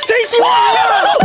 谁喜欢你啊？